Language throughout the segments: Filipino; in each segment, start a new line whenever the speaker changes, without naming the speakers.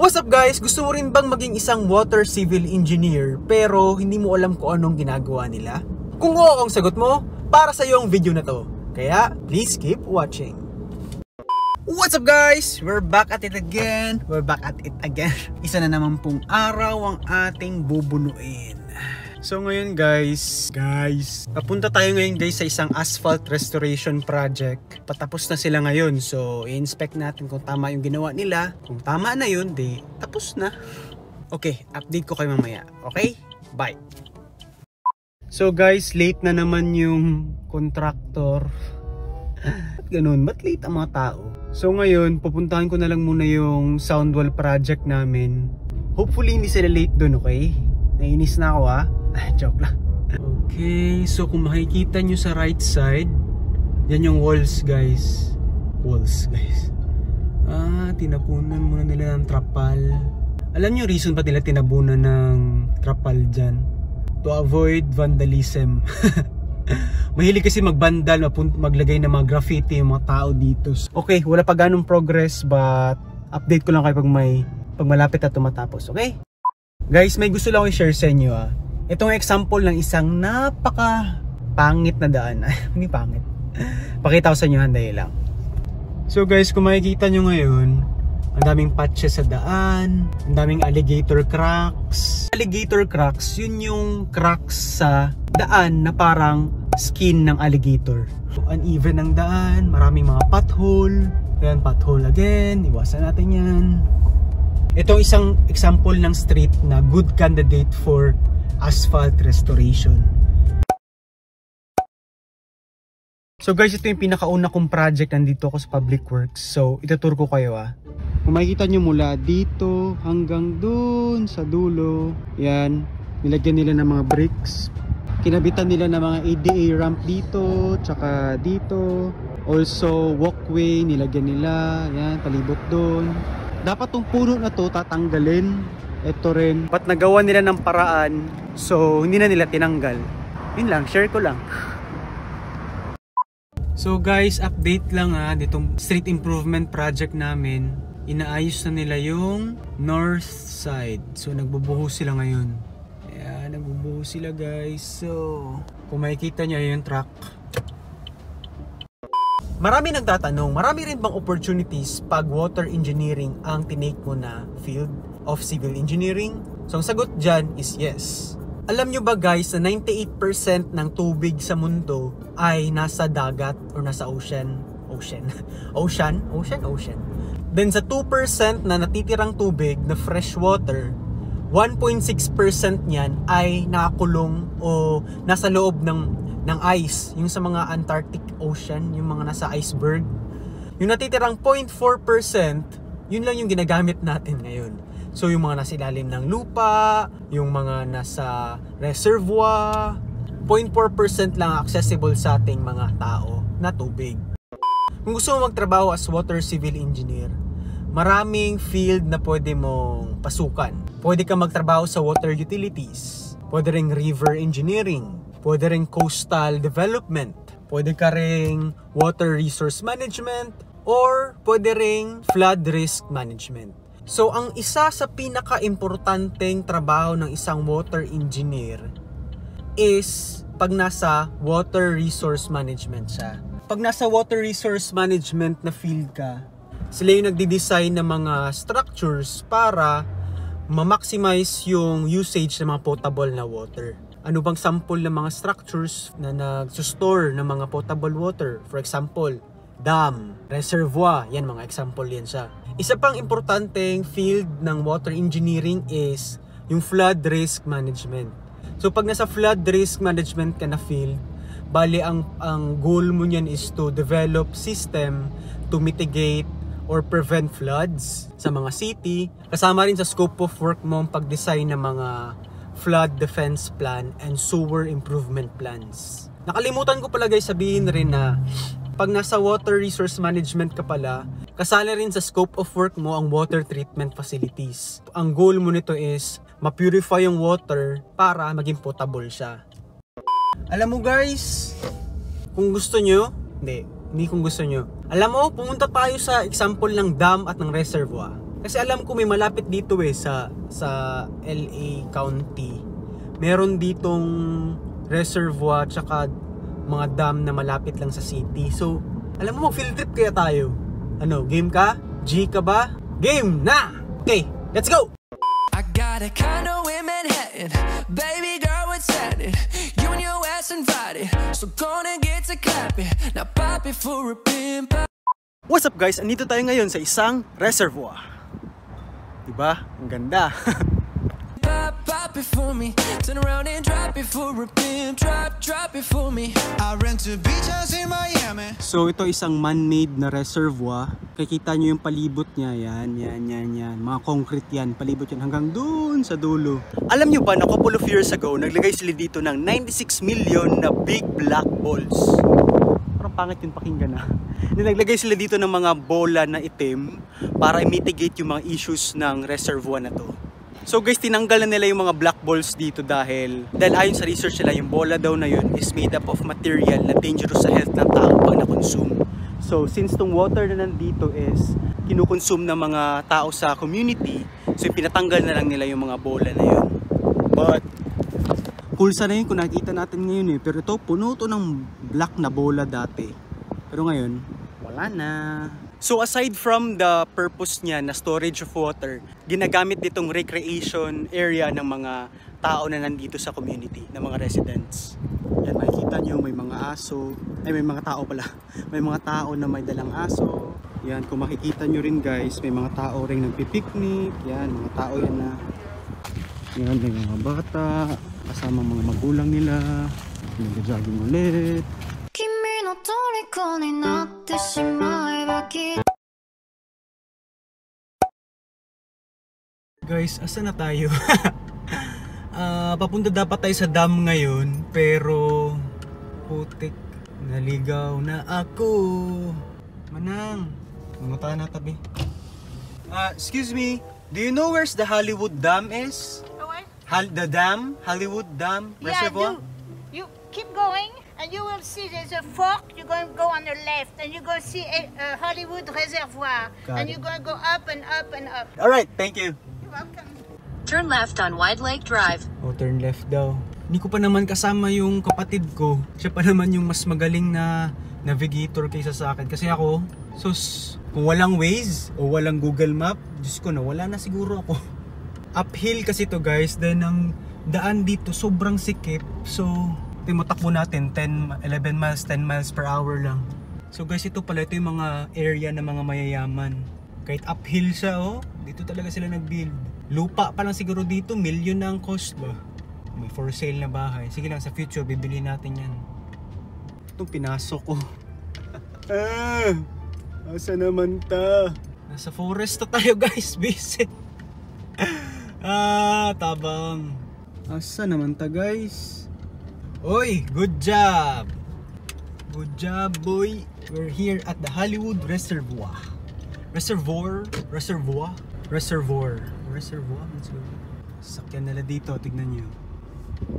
What's up guys? Gusto mo rin bang maging isang water civil engineer pero hindi mo alam kung anong ginagawa nila? Kung oo ang sagot mo, para sa ang video na to. Kaya, please keep watching. What's up guys? We're back at it again. We're back at it again. Isa na naman pong araw ang ating bubunuin. So ngayon guys, guys, papunta tayo ngayon guys sa isang asphalt restoration project. Patapos na sila ngayon. So i-inspect natin kung tama yung ginawa nila. Kung tama na yun, di tapos na. Okay, update ko kayo mamaya. Okay? Bye. So guys, late na naman yung contractor. Ganun? Ba't late ang mga tao? So ngayon, pupuntahan ko na lang muna yung sound wall project namin. Hopefully hindi sila late dun, okay? Nainis na ako ha. Joke lang. Okay, so kung makikita nyo sa right side, yan yung walls guys. Walls guys. Ah, tinapunan muna nila ng trapal. Alam nyo reason pa nila tinabunan ng trapal dyan? To avoid vandalism. Mahilig kasi magbandal, maglagay ng mga graffiti yung mga tao dito. Okay, wala pa ganong progress but update ko lang kayo pag may pag malapit na tumatapos, okay? Guys, may gusto lang i-share sa inyo ah. Itong example ng isang napaka pangit na daan. Hindi pangit. Pakita ko sa inyo, handay lang. So guys, kung makikita nyo ngayon, ang daming patches sa daan, ang daming alligator cracks. Alligator cracks, yun yung cracks sa daan na parang skin ng alligator. So, uneven ang daan, maraming mga pothole. Ayan, pothole again. Iwasan natin yan. Ito isang example ng street na good candidate for asphalt restoration. So guys, ito yung pinakauna kong project nandito ako sa Public Works. So, ituturo ko kayo ah. Kung makikita nyo mula dito hanggang dun sa dulo, yan, nilagyan nila ng mga bricks. Kinabitan nila ng mga ADA ramp dito, tsaka dito. Also, walkway, nilagyan nila, yan, palibot dun dapat tong puno na to tatanggalin ito rin. But nagawa nila ng paraan so hindi na nila tinanggal? Yun lang share ko lang. So guys update lang ha ditong street improvement project namin. Inaayos na nila yung north side. So nagbubuhos sila ngayon. Ayan, nagbubuhos sila guys. So kung makikita nyo yung truck. Marami nagtatanong, marami rin bang opportunities pag water engineering ang tinake mo na field of civil engineering? So ang sagot dyan is yes. Alam nyo ba guys na 98% ng tubig sa mundo ay nasa dagat or nasa ocean? Ocean? ocean? Ocean? Ocean. Then sa 2% na natitirang tubig na fresh water, 1.6% niyan ay nakakulong o nasa loob ng ng ice, yung sa mga Antarctic Ocean, yung mga nasa iceberg. Yung natitirang 0.4%, yun lang yung ginagamit natin ngayon. So yung mga nasa ilalim ng lupa, yung mga nasa reservoir, 0.4% lang accessible sa ating mga tao na tubig. Kung gusto mo magtrabaho as water civil engineer, maraming field na pwede mong pasukan. Pwede ka magtrabaho sa water utilities, pwede ring river engineering, Pwede rin coastal development. Pwede ka ring water resource management or pwede ring flood risk management. So, ang isa sa pinaka-importanteng trabaho ng isang water engineer is pag nasa water resource management siya. Pag nasa water resource management na field ka, sila yung nagde-design ng mga structures para ma-maximize yung usage ng mga potable na water ano bang sample ng mga structures na nagsusstore ng mga potable water. For example, dam, reservoir, yan mga example yan siya. Isa pang importanteng field ng water engineering is yung flood risk management. So pag nasa flood risk management ka na field, bali ang ang goal mo niyan is to develop system to mitigate or prevent floods sa mga city. Kasama rin sa scope of work mo ang pag-design ng mga flood defense plan and sewer improvement plans. Nakalimutan ko pala guys sabihin rin na pag nasa water resource management ka pala, kasali rin sa scope of work mo ang water treatment facilities. Ang goal mo nito is ma-purify yung water para maging potable siya. Alam mo guys, kung gusto nyo, hindi, hindi kung gusto nyo. Alam mo, pumunta tayo sa example ng dam at ng reservoir. Kasi alam ko may malapit dito eh sa sa LA County. Meron ditong reservoir tsaka mga dam na malapit lang sa city. So, alam mo mag-field trip kaya tayo. Ano, game ka? G ka ba? Game na! Okay, let's go!
I got a condo in Manhattan. Baby girl, what's happening? You and your ass invited. So gonna get to clapping. Now pop it for a pimp.
What's up guys? Andito tayo ngayon sa isang reservoir. Diba? Ang ganda.
It for me. Turn around and drop it for a pimp. Drop, drop it for me.
I rent a beach house in Miami.
so ito isang man-made na reservoir. Kikita nyo yung palibot niya. Yan, yan, yan, yan. Mga concrete yan. Palibot yan hanggang dun sa dulo. Alam nyo ba na couple of years ago, naglagay sila dito ng 96 million na big black balls. Parang pangit yung pakinggan na. Naglagay sila dito ng mga bola na itim para mitigate yung mga issues ng reservoir na to. So guys, tinanggal na nila yung mga black balls dito dahil dahil ayon sa research nila, yung bola daw na yun is made up of material na dangerous sa health ng tao pag na-consume. So since tong water na nandito is kinukonsume ng mga tao sa community, so pinatanggal na lang nila yung mga bola na yun. But cool sana yun kung nakita natin ngayon eh. Pero ito, puno to ng black na bola dati. Pero ngayon, wala na. So aside from the purpose niya na storage of water, ginagamit ditong recreation area ng mga tao na nandito sa community, ng mga residents. Yan, makikita nyo may mga aso, ay may mga tao pala. May mga tao na may dalang aso. Yan, kung makikita nyo rin guys, may mga tao rin nagpipiknik. Yan, mga tao yan na yan, may mga bata, kasama mga magulang nila, nag-jogging ulit.
君の虜になってしまえ bakit
Guys, asa na tayo? uh, papunta dapat tayo sa dam ngayon Pero Putik Naligaw na ako Manang Umuta na tabi uh, Excuse me Do you know where's the Hollywood Dam is?
The what?
Hal the dam? Hollywood Dam?
Yeah,
Reservoir?
do You keep going and you will see there's a fork. You're going to go on the left, and you're going to see a, a Hollywood Reservoir,
Got
and
it.
you're going to go up and up and up.
All right, thank you.
You're welcome.
Turn left on Wide Lake Drive.
O, turn left daw. Hindi ko pa naman kasama yung kapatid ko. Siya pa naman yung mas magaling na navigator kaysa sa akin. Kasi ako, sus, kung walang Waze o walang Google Map, Diyos ko na, wala na siguro ako. Uphill kasi to guys, then ang daan dito sobrang sikip. So, timutakbo natin 10, 11 miles, 10 miles per hour lang. So guys, ito pala, ito yung mga area ng mga mayayaman. Kahit uphill siya, oh, dito talaga sila nag-build. Lupa pa lang siguro dito, million na ang cost ba? May for sale na bahay. Sige lang, sa future, bibili natin yan. Itong pinasok ko. ah, asa naman ta? Nasa forest na tayo guys, visit. ah, tabang. Asa naman ta guys? Oy, good job! Good job, boy. We're here at the Hollywood Reservoir. Reservoir? Reservoir? Reservoir. Reservoir? Sakyan nila dito, tignan nyo.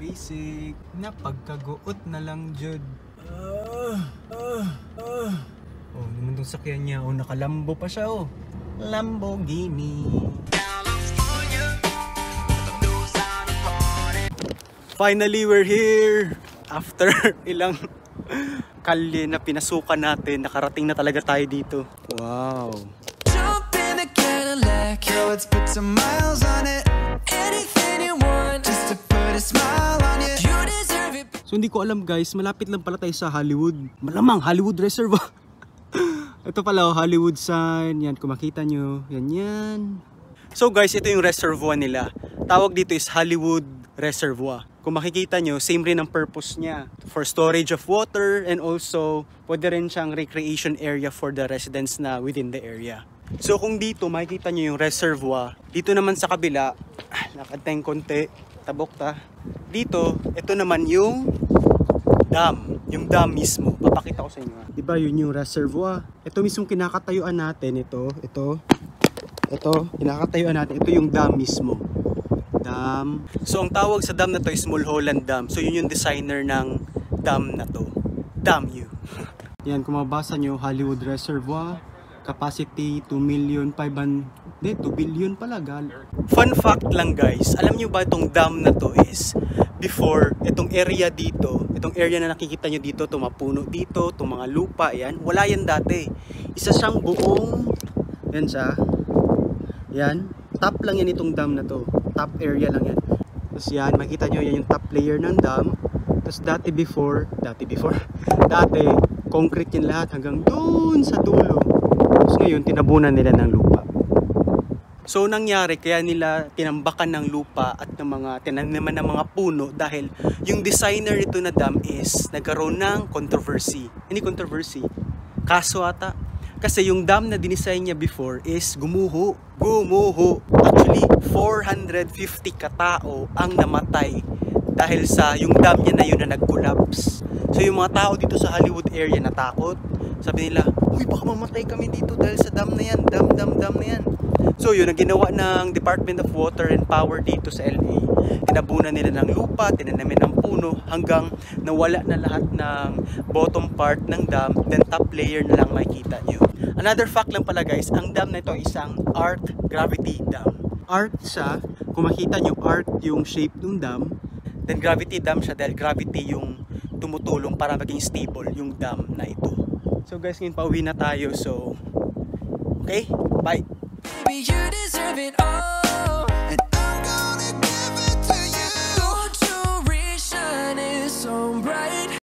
Basic. Napagkaguot na lang, Jud. Ah, ah, ah. Oh, naman tong sakyan niya. Oh, nakalambo pa siya, oh. Lamborghini. Finally, we're here! After ilang kalye na pinasukan natin, nakarating na talaga tayo dito. Wow!
Jump in the Cadillac.
Girl, let's put some miles on it.
Anything you want.
Just to put a smile on you.
You deserve it.
So hindi ko alam guys, malapit lang pala tayo sa Hollywood. Malamang Hollywood Reservoir. ito pala oh, Hollywood sign. Yan, kung makita nyo. Yan yan. So guys, ito yung reservoir nila. Tawag dito is Hollywood Reservoir. Kung makikita nyo, same rin ang purpose niya. For storage of water and also pwede rin siyang recreation area for the residents na within the area. So kung dito makikita nyo yung reservoir, dito naman sa kabila, ah, lakad tayong konti, tabok ta. Dito, ito naman yung dam. Yung dam mismo. Papakita ko sa inyo. Di ba yun yung reservoir? Ito mismo kinakatayuan natin. Ito, ito, ito, kinakatayuan natin. Ito yung dam mismo. Dam. So ang tawag sa dam na to is Mulholland Dam. So yun yung designer ng dam na to. Dam you. Yan, kung mabasa nyo, Hollywood Reservoir. Capacity 2,500,000 Hindi, 2 billion pala gal. Fun fact lang guys, alam nyo ba itong dam na to is before itong area dito, itong area na nakikita nyo dito, itong mga puno dito, itong mga lupa, yan, wala yan dati. Isa siyang buong, yan siya, yan, top lang yan itong dam na to, top area lang yan. Tapos yan, makita nyo yan yung top layer ng dam. Tapos dati before, dati before, dati concrete yan lahat hanggang doon sa dulo. Tapos ngayon, tinabunan nila ng lupa. So nangyari kaya nila tinambakan ng lupa at ng mga tinaniman ng mga puno dahil yung designer nito na dam is nagkaroon ng controversy. Hindi controversy. Kaso ata. Kasi yung dam na dinesign niya before is gumuho. Gumuho. Actually, 450 katao ang namatay dahil sa yung dam niya na yun na nag-collapse. So yung mga tao dito sa Hollywood area natakot. Sabi nila, uy baka mamatay kami dito dahil sa dam na yan. Dam, dam, dam na yan. So yun, ang ginawa ng Department of Water and Power dito sa LA, tinabunan nila ng lupa, tinanamin ng puno, hanggang nawala na lahat ng bottom part ng dam, then top layer na lang makikita nyo. Another fact lang pala guys, ang dam na isang art gravity dam. Art siya, kung makita nyo art yung shape ng dam, then gravity dam siya dahil gravity yung tumutulong para maging stable yung dam na ito. So guys, ngayon pauwi na tayo. So, okay, bye!
Baby, you deserve it all.